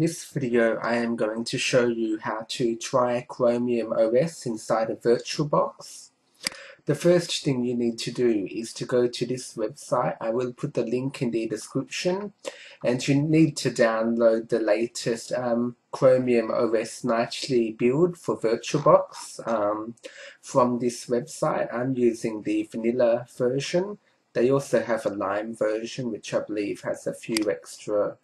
this video I am going to show you how to try Chromium OS inside a VirtualBox. The first thing you need to do is to go to this website. I will put the link in the description and you need to download the latest um, Chromium OS nightly build for VirtualBox um, from this website. I'm using the vanilla version. They also have a Lime version which I believe has a few extra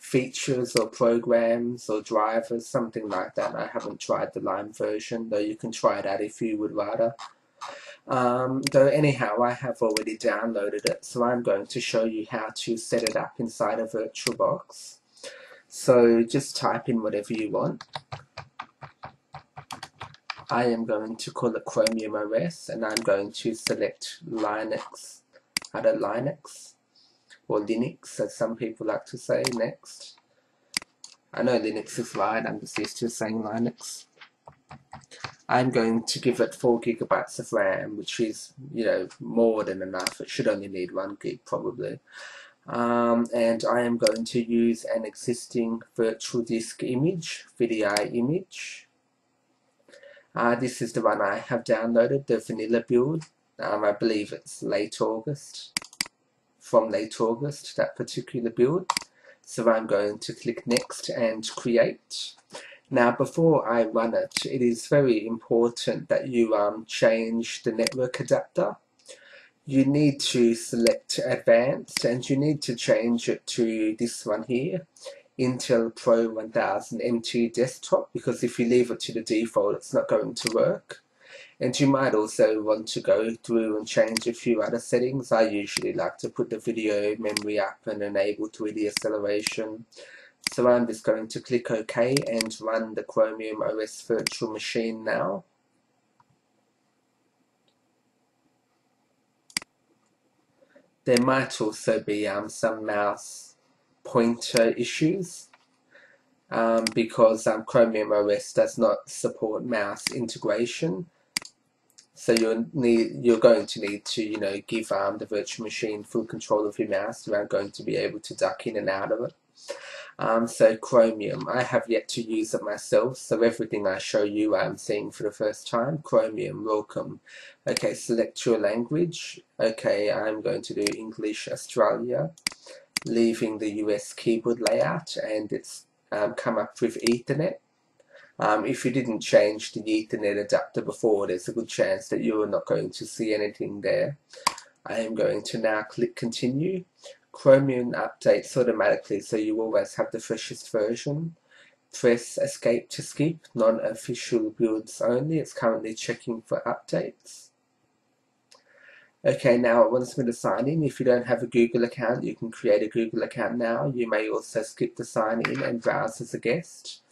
features or programs or drivers, something like that. I haven't tried the Lime version, though you can try that if you would rather. Um, though anyhow, I have already downloaded it, so I'm going to show you how to set it up inside a VirtualBox. So just type in whatever you want. I am going to call it Chromium OS, and I'm going to select Linux, other Linux or Linux as some people like to say next. I know Linux is right, I'm just used to saying Linux. I'm going to give it 4 gigabytes of RAM, which is, you know, more than enough. It should only need 1 gig probably. Um, and I am going to use an existing virtual disk image, VDI image. Uh, this is the one I have downloaded, the vanilla build. Um, I believe it's late August from late August, that particular build. So I'm going to click next and create. Now before I run it, it is very important that you um, change the network adapter. You need to select advanced and you need to change it to this one here, Intel Pro 1000 MT desktop because if you leave it to the default it's not going to work and you might also want to go through and change a few other settings. I usually like to put the video memory up and enable 3D acceleration. So I'm just going to click OK and run the Chromium OS virtual machine now. There might also be um, some mouse pointer issues um, because um, Chromium OS does not support mouse integration. So you're need you're going to need to you know give um, the virtual machine full control of your mouse. You aren't going to be able to duck in and out of it. Um, so Chromium, I have yet to use it myself. So everything I show you, I'm seeing for the first time. Chromium, welcome. Okay, select your language. Okay, I'm going to do English Australia, leaving the US keyboard layout, and it's um, come up with Ethernet. Um, if you didn't change the Ethernet adapter before, there's a good chance that you're not going to see anything there. I am going to now click continue. Chromium updates automatically so you always have the freshest version. Press escape to skip, non-official builds only. It's currently checking for updates. Okay, now it wants me to sign in. If you don't have a Google account, you can create a Google account now. You may also skip the sign in and browse as a guest.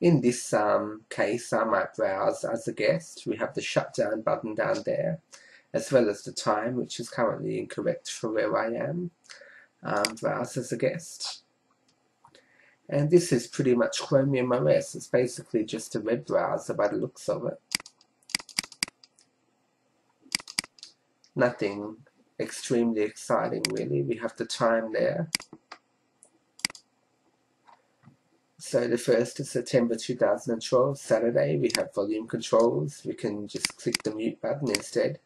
In this um, case, I might browse as a guest. We have the shutdown button down there, as well as the time, which is currently incorrect for where I am. Um, browse as a guest. And this is pretty much Chromium OS. It's basically just a web browser by the looks of it. Nothing extremely exciting really. We have the time there. So the 1st of September 2012, Saturday, we have volume controls. We can just click the mute button instead.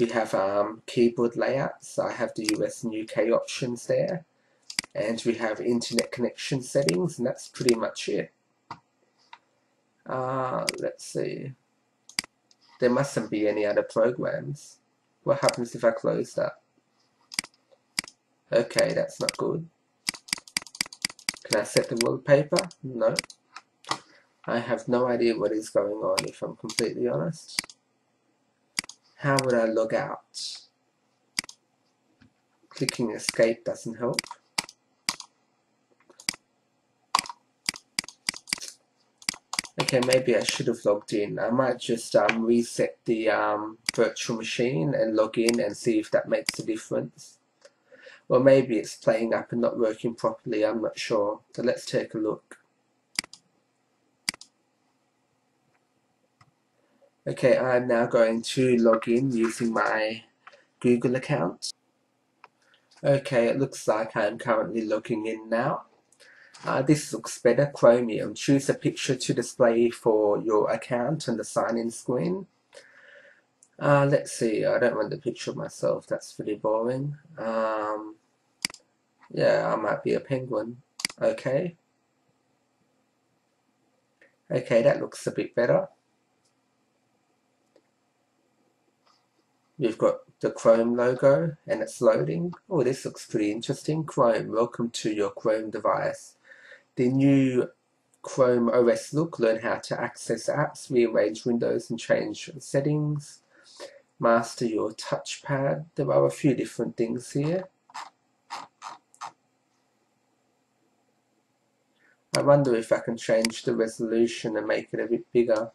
We have um, keyboard layouts. I have the US and UK options there. And we have internet connection settings, and that's pretty much it. Uh, let's see. There mustn't be any other programs. What happens if I close that? Okay, that's not good. Can I set the wallpaper? No. I have no idea what is going on if I'm completely honest. How would I log out? Clicking escape doesn't help. Okay, maybe I should have logged in. I might just um, reset the um, virtual machine and log in and see if that makes a difference. Or maybe it's playing up and not working properly, I'm not sure. So let's take a look. Okay, I'm now going to log in using my Google account. Okay, it looks like I'm currently logging in now. Uh, this looks better, Chromium. Choose a picture to display for your account on the sign-in screen. Uh, let's see, I don't want the picture of myself, that's pretty boring. Um, yeah, I might be a penguin. Okay. Okay, that looks a bit better. We've got the Chrome logo and it's loading. Oh, this looks pretty interesting. Chrome, welcome to your Chrome device. The new Chrome OS look, learn how to access apps, rearrange windows and change settings, master your touchpad. There are a few different things here. I wonder if I can change the resolution and make it a bit bigger.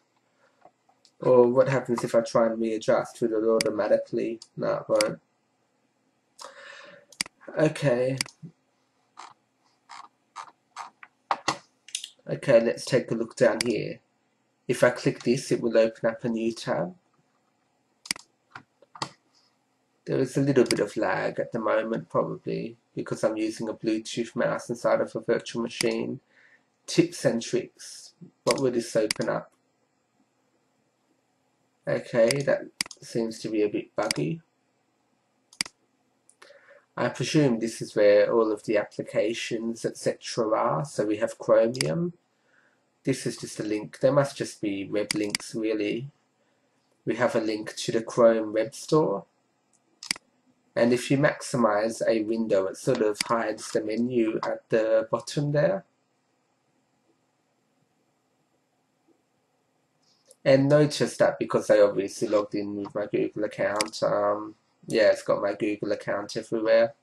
Or what happens if I try and readjust? Will it automatically? No, it won't. Okay. Okay, let's take a look down here. If I click this, it will open up a new tab. There is a little bit of lag at the moment, probably, because I'm using a Bluetooth mouse inside of a virtual machine. Tips and tricks. What will this open up? Okay, that seems to be a bit buggy. I presume this is where all of the applications, etc. are. So we have Chromium. This is just a link. There must just be web links, really. We have a link to the Chrome Web Store. And if you maximize a window, it sort of hides the menu at the bottom there. And notice that because I obviously logged in with my Google account, um, yeah, it's got my Google account everywhere.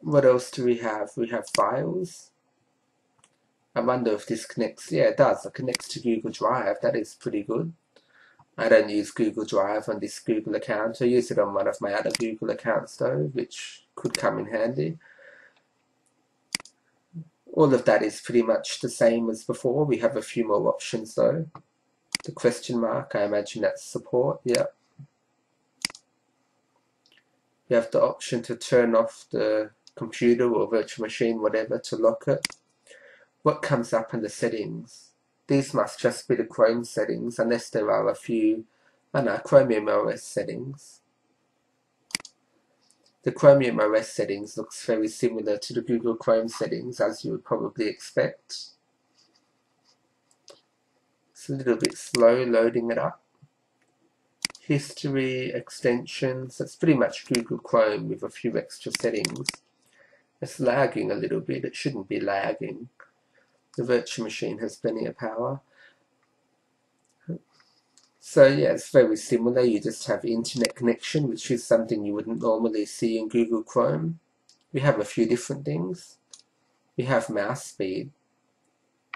What else do we have? We have files. I wonder if this connects. Yeah, it does. It connects to Google Drive. That is pretty good. I don't use Google Drive on this Google account. I use it on one of my other Google accounts though, which could come in handy all of that is pretty much the same as before. We have a few more options though. The question mark, I imagine that's support, yeah. You have the option to turn off the computer or virtual machine, whatever, to lock it. What comes up in the settings? These must just be the Chrome settings, unless there are a few, I know, Chromium OS settings. The Chromium OS settings looks very similar to the Google Chrome settings as you would probably expect. It's a little bit slow loading it up. History, extensions, it's pretty much Google Chrome with a few extra settings. It's lagging a little bit, it shouldn't be lagging. The virtual machine has plenty of power. So yeah, it's very similar. You just have internet connection, which is something you wouldn't normally see in Google Chrome. We have a few different things. We have mouse speed.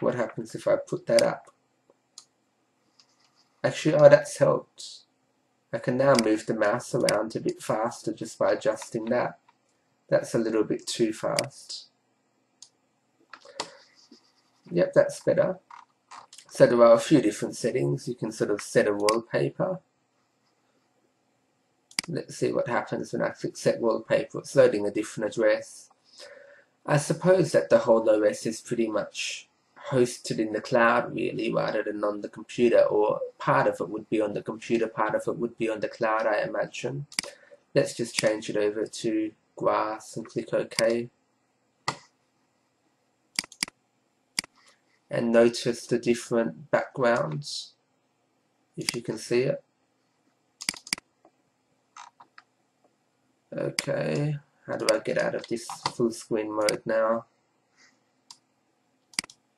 What happens if I put that up? Actually, oh, that's helped. I can now move the mouse around a bit faster just by adjusting that. That's a little bit too fast. Yep, that's better. So there are a few different settings. You can sort of set a wallpaper. Let's see what happens when I click set wallpaper. It's loading a different address. I suppose that the whole OS is pretty much hosted in the cloud really rather than on the computer or part of it would be on the computer, part of it would be on the cloud I imagine. Let's just change it over to grass and click OK. And notice the different backgrounds if you can see it. Okay how do I get out of this full screen mode now?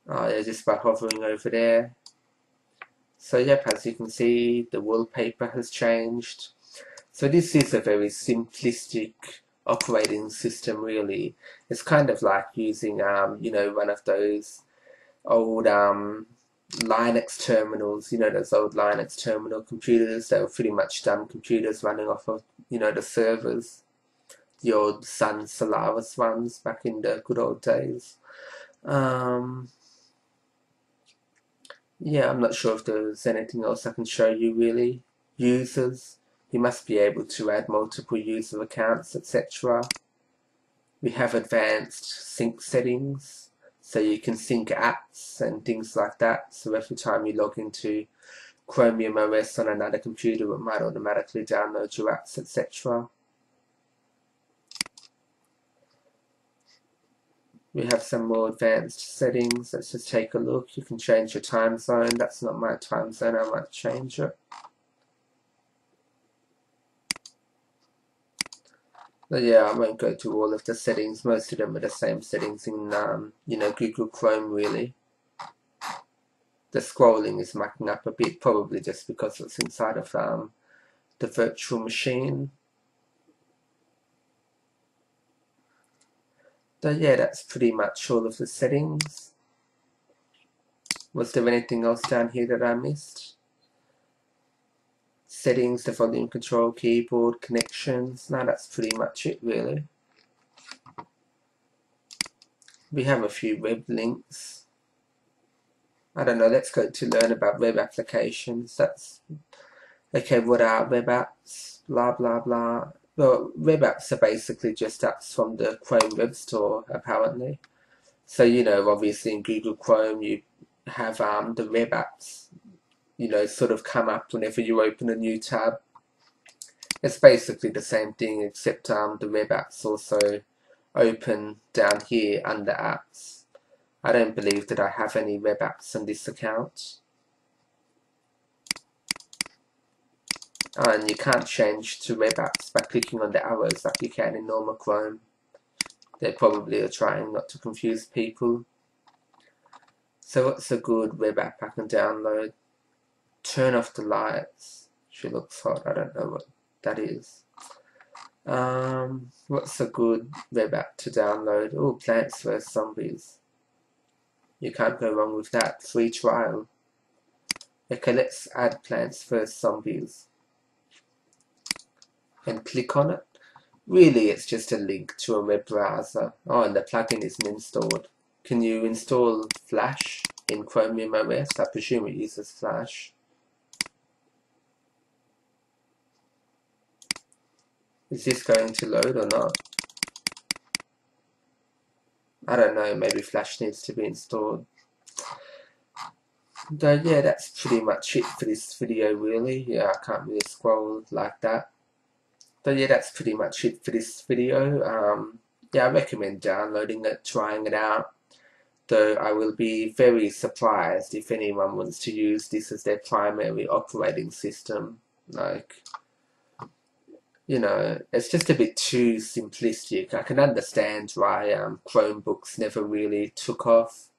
Oh yeah just by hovering over there. So yep as you can see the wallpaper has changed. So this is a very simplistic operating system really. It's kind of like using um, you know one of those old um, Linux terminals, you know, those old Linux terminal computers that were pretty much dumb computers running off of, you know, the servers, the old Sun Solaris ones back in the good old days. Um, yeah, I'm not sure if there's anything else I can show you really. Users, you must be able to add multiple user accounts, etc. We have advanced sync settings, so you can sync apps and things like that. So every time you log into Chromium OS on another computer, it might automatically download your apps, etc. We have some more advanced settings. Let's just take a look. You can change your time zone. That's not my time zone. I might change it. But yeah, I won't go through all of the settings. Most of them are the same settings in, um, you know, Google Chrome, really. The scrolling is mucking up a bit, probably just because it's inside of um, the virtual machine. So yeah, that's pretty much all of the settings. Was there anything else down here that I missed? Settings, the volume control, keyboard, connections. Now that's pretty much it really. We have a few web links. I don't know, let's go to learn about web applications. That's okay, what are web apps? Blah blah blah. Well, web apps are basically just apps from the Chrome Web Store, apparently. So, you know, obviously in Google Chrome, you have um, the web apps, you know, sort of come up whenever you open a new tab. It's basically the same thing, except um, the web apps also open down here under apps. I don't believe that I have any web apps on this account. and you can't change to web apps by clicking on the arrows like you can in normal Chrome. They probably are trying not to confuse people. So what's a good web app I can download? Turn off the lights. She looks hot. I don't know what that is. Um, what's a good web app to download? Oh, Plants vs Zombies. You can't go wrong with that. Free trial. Okay, let's add Plants vs Zombies and click on it. Really, it's just a link to a web browser. Oh, and the plugin isn't installed. Can you install Flash in Chromium OS? I presume it uses Flash. Is this going to load or not? I don't know, maybe Flash needs to be installed. So yeah, that's pretty much it for this video really. Yeah, I can't really scroll like that. So yeah, that's pretty much it for this video. Um, yeah, I recommend downloading it, trying it out. Though I will be very surprised if anyone wants to use this as their primary operating system. Like, you know, it's just a bit too simplistic. I can understand why um, Chromebooks never really took off.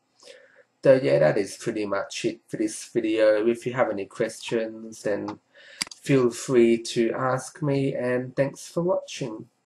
So yeah, that is pretty much it for this video. If you have any questions, then feel free to ask me and thanks for watching.